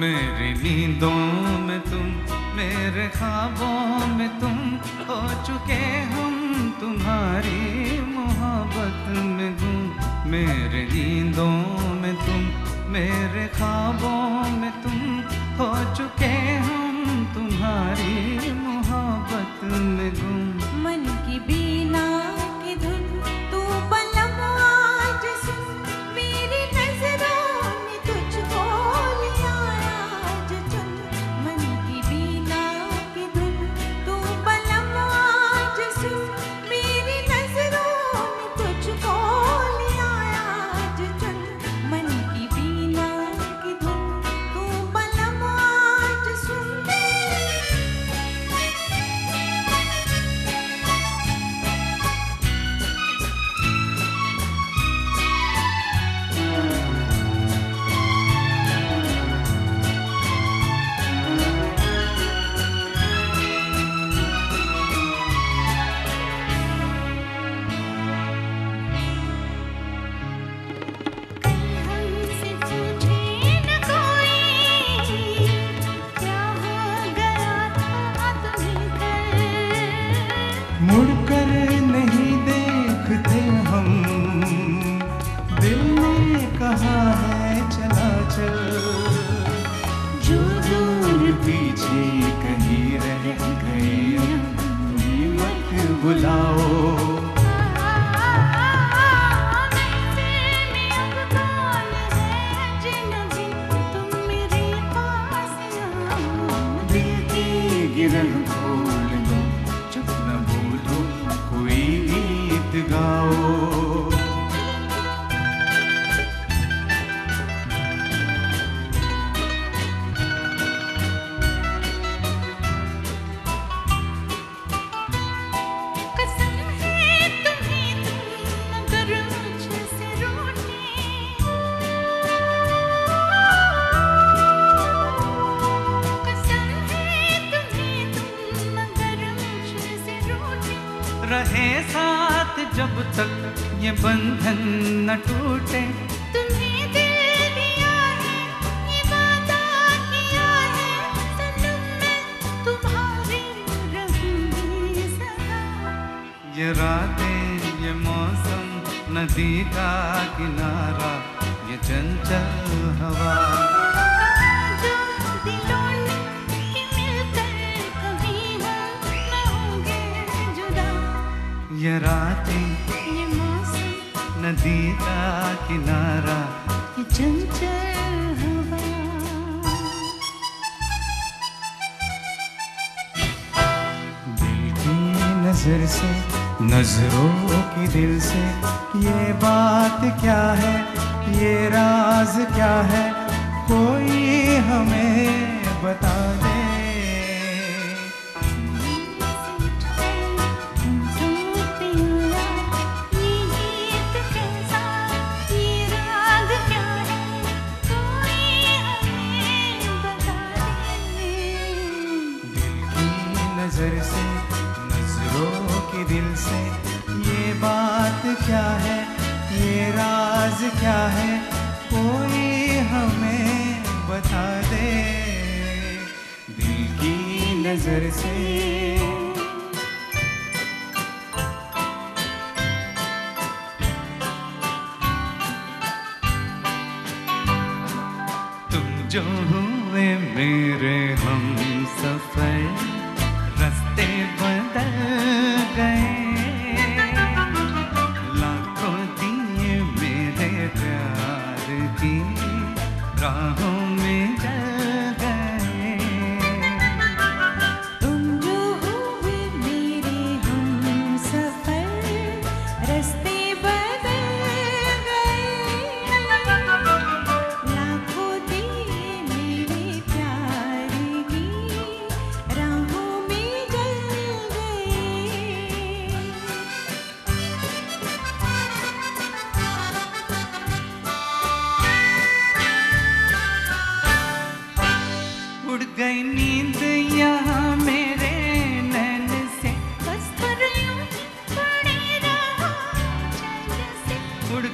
मेरी नींदों में तुम, मेरे ख्वाबों में तुम हो चुके हम। तुम्हारी मोहब्बत में गुम मेरे नींदों में तुम, मेरे ख्वाबों में तुम हो चुके हम। तुम्हारी मोहब्बत में गुम मन की बीना पीछे कहीं रह गए। मत बुलाओ साथ जब तक ये बंधन न टूटे। तुम्हें दिल दिया है ये वादा किया है सनम मैं तुम्हारी रहूँगी सदा ये रातें ये मौसम नदी का किनारा ये चंचल हवा। जो दिलों ये रातें ये मौसम नदी का किनारा। ये चंचल हवा। दिल की नज़र से नज़रों की दिल से ये बात क्या है ये राज क्या है कोई हमें बता दे। राज क्या है, कोई हमें बता दे। दिल की नज़र से। तुम जो हुए मेरे हम सफ़र, रस्ते बदल गए।